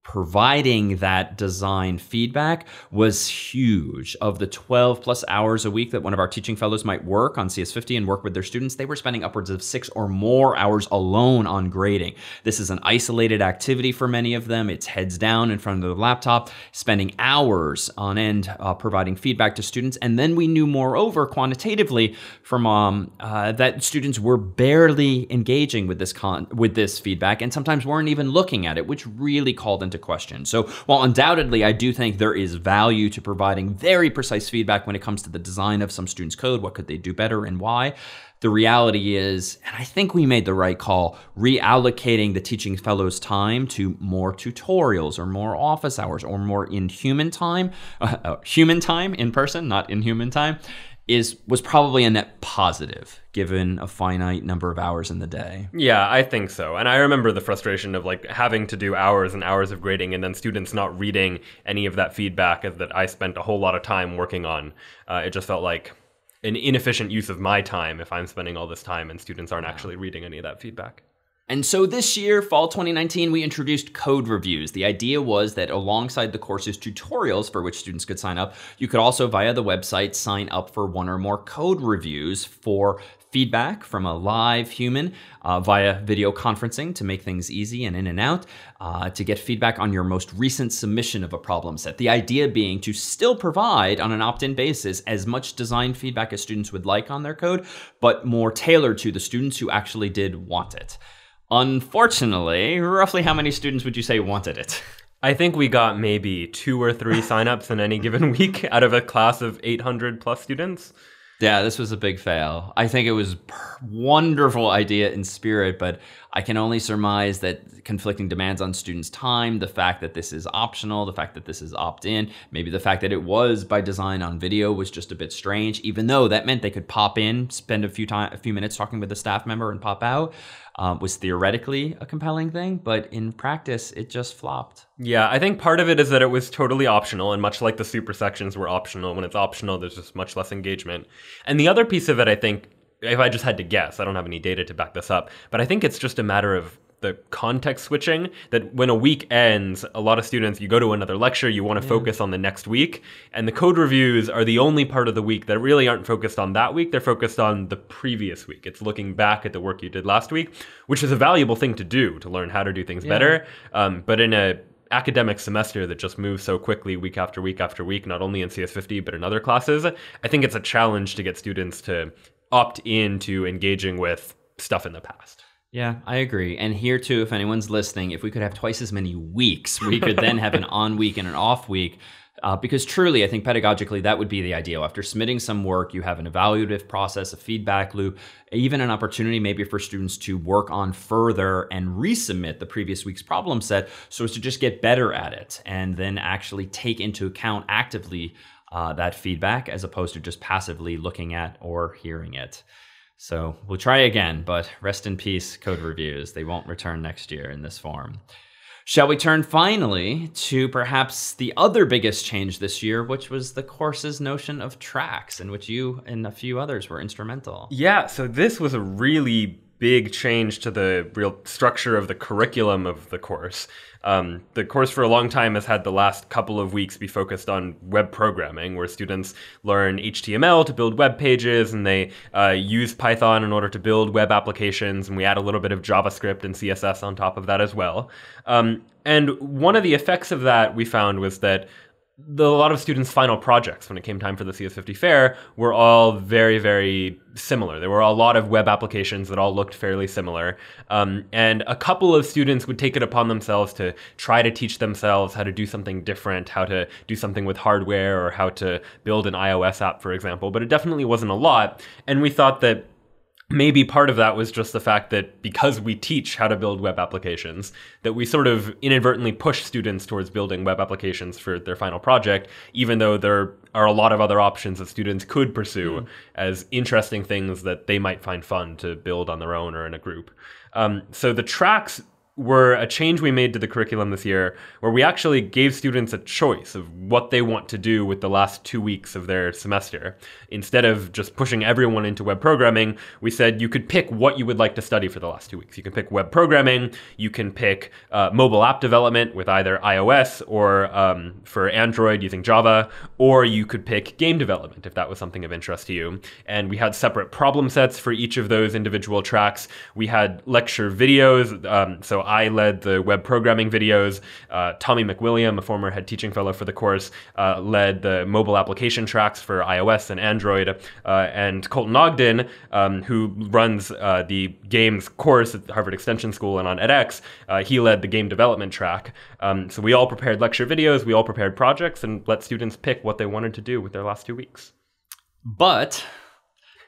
providing that design feedback was huge. Of the 12 plus hours a week that one of our teaching fellows might work on CS50 and work with their students, they were spending upwards of six or more hours alone on grading. This is an isolated activity for many of them. It's heads down in front of the laptop, spending hours on end uh, providing feedback to students. And then we knew, moreover, quantitatively from um, uh, that students were barely engaging with this con- with this feedback, and sometimes weren't even looking at it, which really called into into question. So while undoubtedly I do think there is value to providing very precise feedback when it comes to the design of some students' code, what could they do better and why, the reality is, and I think we made the right call, reallocating the teaching fellows' time to more tutorials or more office hours or more inhuman time, uh, *laughs* uh, human time in person, not inhuman time, is was probably a net positive given a finite number of hours in the day. Yeah, I think so. And I remember the frustration of like having to do hours and hours of grading and then students not reading any of that feedback that I spent a whole lot of time working on. Uh, it just felt like an inefficient use of my time if I'm spending all this time and students aren't actually reading any of that feedback. And so this year, fall 2019, we introduced code reviews. The idea was that alongside the course's tutorials for which students could sign up, you could also via the website sign up for one or more code reviews for feedback from a live human uh, via video conferencing to make things easy and in and out, uh, to get feedback on your most recent submission of a problem set. The idea being to still provide on an opt in basis as much design feedback as students would like on their code, but more tailored to the students who actually did want it. Unfortunately, roughly how many students would you say wanted it? I think we got maybe two or three *laughs* signups in any given week out of a class of 800 plus students. Yeah, this was a big fail. I think it was wonderful idea in spirit, but I can only surmise that conflicting demands on students' time, the fact that this is optional, the fact that this is opt-in, maybe the fact that it was by design on video was just a bit strange, even though that meant they could pop in, spend a few time, a few minutes talking with a staff member and pop out um, was theoretically a compelling thing, but in practice, it just flopped. Yeah, I think part of it is that it was totally optional, and much like the super sections were optional, when it's optional, there's just much less engagement. And the other piece of it, I think, if I just had to guess, I don't have any data to back this up, but I think it's just a matter of the context switching that when a week ends, a lot of students, you go to another lecture, you want to yeah. focus on the next week. And the code reviews are the only part of the week that really aren't focused on that week. They're focused on the previous week. It's looking back at the work you did last week, which is a valuable thing to do to learn how to do things yeah. better. Um, but in a academic semester that just moves so quickly week after week after week, not only in CS50 but in other classes, I think it's a challenge to get students to opt in to engaging with stuff in the past. Yeah, I agree. And here too, if anyone's listening, if we could have twice as many weeks, we could then have an on week and an off week. Uh, because truly, I think pedagogically, that would be the ideal. After submitting some work, you have an evaluative process, a feedback loop, even an opportunity maybe for students to work on further and resubmit the previous week's problem set so as to just get better at it and then actually take into account actively uh, that feedback as opposed to just passively looking at or hearing it. So we'll try again, but rest in peace, code reviews. They won't return next year in this form. Shall we turn finally to perhaps the other biggest change this year, which was the course's notion of tracks, in which you and a few others were instrumental? Yeah, so this was a really big change to the real structure of the curriculum of the course. Um, the course for a long time has had the last couple of weeks be focused on web programming, where students learn HTML to build web pages and they uh, use Python in order to build web applications, and we add a little bit of JavaScript and CSS on top of that as well. Um, and one of the effects of that we found was that the, a lot of students' final projects when it came time for the CS50 fair were all very, very similar. There were a lot of web applications that all looked fairly similar. Um, and a couple of students would take it upon themselves to try to teach themselves how to do something different, how to do something with hardware, or how to build an iOS app, for example. But it definitely wasn't a lot. And we thought that maybe part of that was just the fact that because we teach how to build web applications that we sort of inadvertently push students towards building web applications for their final project even though there are a lot of other options that students could pursue mm. as interesting things that they might find fun to build on their own or in a group um, so the tracks were a change we made to the curriculum this year where we actually gave students a choice of what they want to do with the last two weeks of their semester. Instead of just pushing everyone into web programming, we said you could pick what you would like to study for the last two weeks. You can pick web programming, you can pick uh, mobile app development with either iOS or um, for Android using Java, or you could pick game development if that was something of interest to you. And we had separate problem sets for each of those individual tracks. We had lecture videos, um, so I led the web programming videos. Uh, Tommy MacWilliam, a former head teaching fellow for the course, uh, led the mobile application tracks for iOS and Android. Uh, and Colton Ogden, um, who runs uh, the games course at Harvard Extension School and on edX, uh, he led the game development track. Um, so we all prepared lecture videos, we all prepared projects, and let students pick what they wanted to do with their last two weeks. But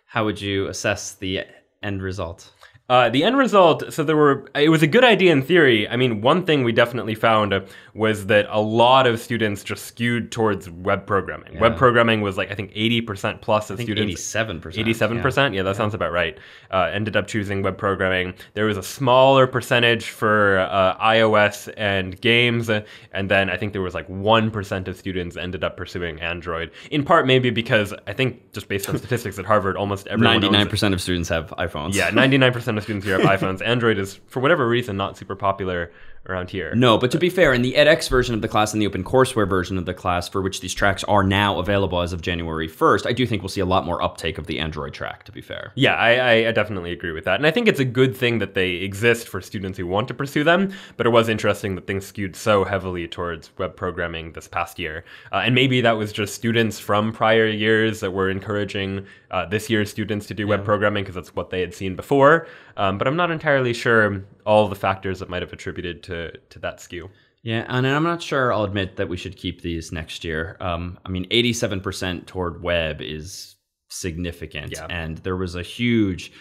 how would you assess the end result? Uh, the end result, so there were, it was a good idea in theory. I mean, one thing we definitely found was that a lot of students just skewed towards web programming. Yeah. Web programming was like, I think 80% plus of I think students. eighty-seven percent. 87%? Yeah, that sounds about right. Uh, ended up choosing web programming. There was a smaller percentage for uh, iOS and games. And then I think there was like 1% of students ended up pursuing Android. In part, maybe because I think just based on *laughs* statistics at Harvard, almost everyone Ninety-nine percent of students have iPhones. yeah, 99% of students here have iPhones. Android is, for whatever reason, not super popular around here. No, but to be fair, in the edX version of the class and the OpenCourseWare version of the class, for which these tracks are now available as of January 1st, I do think we'll see a lot more uptake of the Android track, to be fair. Yeah, I, I definitely agree with that. And I think it's a good thing that they exist for students who want to pursue them, but it was interesting that things skewed so heavily towards web programming this past year. Uh, and maybe that was just students from prior years that were encouraging uh, this year's students to do web programming because that's what they had seen before. Um, but I'm not entirely sure all the factors that might have attributed to, to that skew. Yeah, and I'm not sure I'll admit that we should keep these next year. Um, I mean, 87% toward web is significant. Yeah. And there was a huge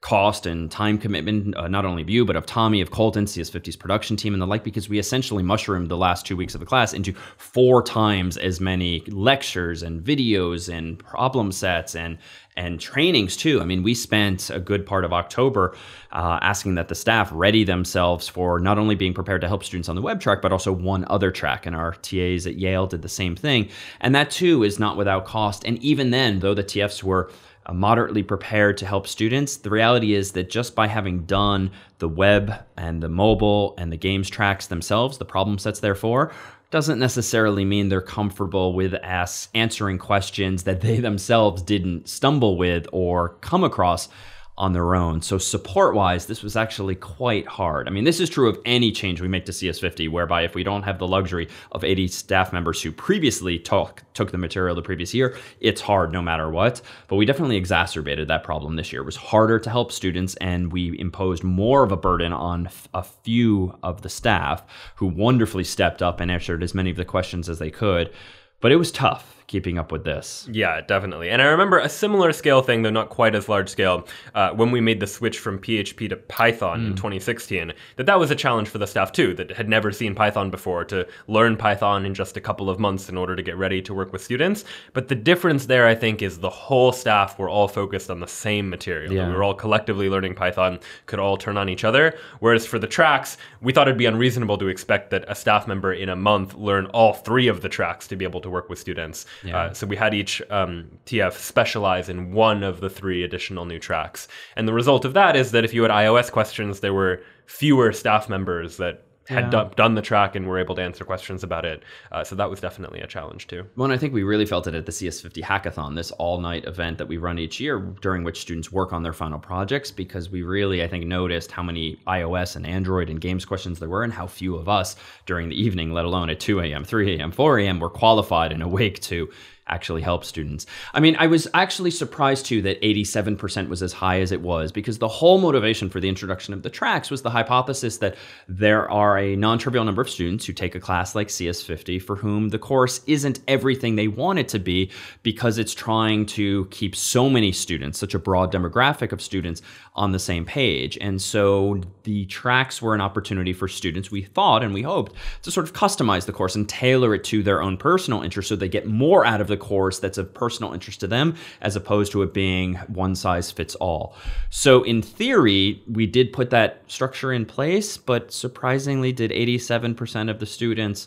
cost and time commitment, uh, not only of you, but of Tommy, of Colton, CS50's production team, and the like, because we essentially mushroomed the last two weeks of the class into four times as many lectures and videos and problem sets and and trainings too. I mean, we spent a good part of October uh, asking that the staff ready themselves for not only being prepared to help students on the web track, but also one other track. And our TAs at Yale did the same thing. And that too is not without cost. And even then, though the TFs were uh, moderately prepared to help students. The reality is that just by having done the web and the mobile and the games tracks themselves, the problem sets therefore, doesn't necessarily mean they're comfortable with us answering questions that they *laughs* themselves didn't stumble with or come across on their own. So support wise, this was actually quite hard. I mean, this is true of any change we make to CS50, whereby if we don't have the luxury of 80 staff members who previously took took the material the previous year, it's hard no matter what. But we definitely exacerbated that problem this year. It was harder to help students, and we imposed more of a burden on a few of the staff who wonderfully stepped up and answered as many of the questions as they could. But it was tough keeping up with this. Yeah, definitely. And I remember a similar scale thing, though not quite as large scale, uh, when we made the switch from PHP to Python in 2016. That that was a challenge for the staff too, that had never seen Python before, to learn Python in just a couple of months in order to get ready to work with students. But the difference there, I think, is the whole staff were all focused on the same material. Yeah. We were all collectively learning Python, could all turn on each other. Whereas for the tracks, we thought it'd be unreasonable to expect that a staff member in a month learn all three of the tracks to be able to work with students. Yeah. Uh, so we had each um, TF specialize in one of the three additional new tracks. And the result of that is that if you had iOS questions, there were fewer staff members that had Yeah. done, done the track and were able to answer questions about it. Uh, so that was definitely a challenge too. Well, and I think we really felt it at the CS50 Hackathon, this all night event that we run each year during which students work on their final projects, because we really, I think, noticed how many iOS and Android and games questions there were and how few of us during the evening, let alone at 2 a.m., 3 a.m., 4 a.m., were qualified and awake to actually help students. I mean, I was actually surprised too that 87% was as high as it was because the whole motivation for the introduction of the tracks was the hypothesis that there are a non trivial number of students who take a class like CS50 for whom the course isn't everything they want it to be because it's trying to keep so many students, such a broad demographic of students, on the same page. And so the tracks were an opportunity for students, we thought and we hoped, to sort of customize the course and tailor it to their own personal interests so they get more out of the course that's of personal interest to them as opposed to it being one size fits all. So in theory, we did put that structure in place, but surprisingly did 87% of the students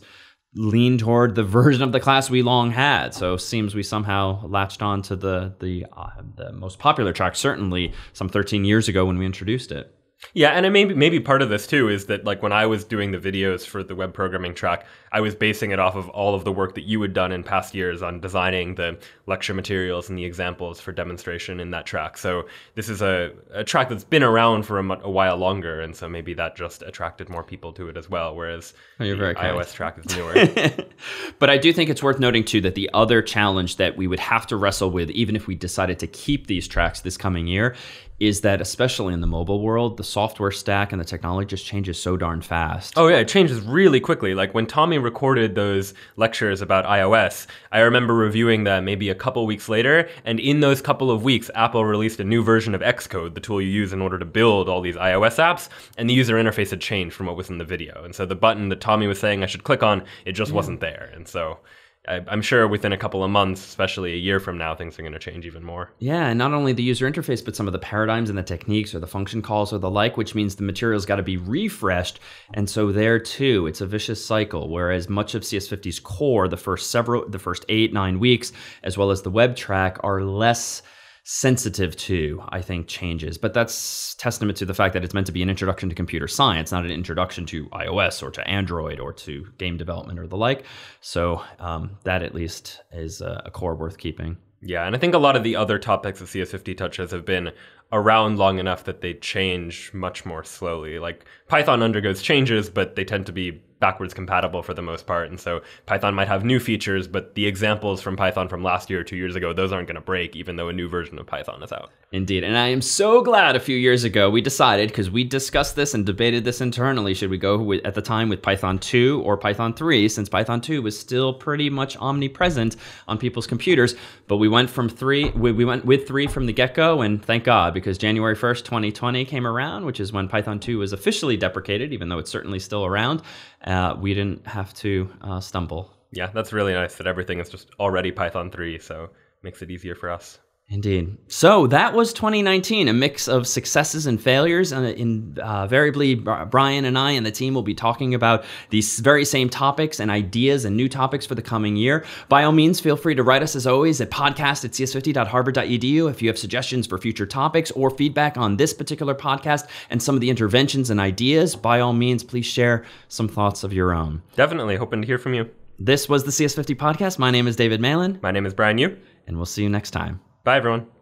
lean toward the *laughs* version of the class we long had. So seems we somehow latched on to the the uh, the most popular track certainly some 13 years ago when we introduced it. Yeah, and it maybe maybe part of this too is that like when I was doing the videos for the web programming track, I was basing it off of all of the work that you had done in past years on designing the lecture materials and the examples for demonstration in that track. So this is a, a track that's been around for a, a while longer, and so maybe that just attracted more people to it as well. Whereas Oh, the kind. iOS track is newer. *laughs* but I do think it's worth noting too that the other challenge that we would have to wrestle with, even if we decided to keep these tracks this coming year, is that especially in the mobile world, the software stack and the technology just changes so darn fast. Oh yeah, it changes really quickly. Like when Tommy recorded those lectures about iOS, I remember reviewing them maybe a couple weeks later, and in those couple of weeks, Apple released a new version of Xcode, the tool you use in order to build all these iOS apps, and the user interface had changed from what was in the video. And so the button that Tommy was saying I should click on, it just wasn't there. And so I, I'm sure within a couple of months, especially a year from now, things are going to change even more. Yeah, and not only the user interface, but some of the paradigms and the techniques or the function calls or the like, which means the material's got to be refreshed. And so there too, it's a vicious cycle. Whereas much of CS50's core, the first several, the first eight, nine weeks, as well as the web track, are less sensitive to, I think, changes. But that's testament to the fact that it's meant to be an introduction to computer science, not an introduction to iOS or to Android or to game development or the like. So um, that at least is a, a core worth keeping. Yeah, and I think a lot of the other topics that CS50 touches have been around long enough that they change much more slowly. Like Python undergoes changes, but they tend to be backwards compatible for the most part. And so Python might have new features, but the examples from Python from last year or two years ago, those aren't going to break, even though a new version of Python is out. Indeed. And I am so glad a few years ago we decided, because we discussed this and debated this internally, should we go with, at the time with Python 2 or Python 3, since Python 2 was still pretty much omnipresent on people's computers. But we went from 3, we, we went with 3 from the get go, and thank God, because January 1st, 2020 came around, which is when Python 2 was officially deprecated, even though it's certainly still around uh, we didn't have to uh, stumble. Yeah, that's really nice that everything is just already Python 3, so makes it easier for us. Indeed. So that was 2019, a mix of successes and failures. And uh, invariably, uh, Brian and I and the team will be talking about these very same topics and ideas and new topics for the coming year. By all means, feel free to write us as always at podcast at cs50.harvard.edu if you have suggestions for future topics or feedback on this particular podcast and some of the interventions and ideas. By all means, please share some thoughts of your own. Definitely. Hoping to hear from you. This was the CS50 podcast. My name is David Malan. My name is Brian Yu. And we'll see you next time. Bye, everyone.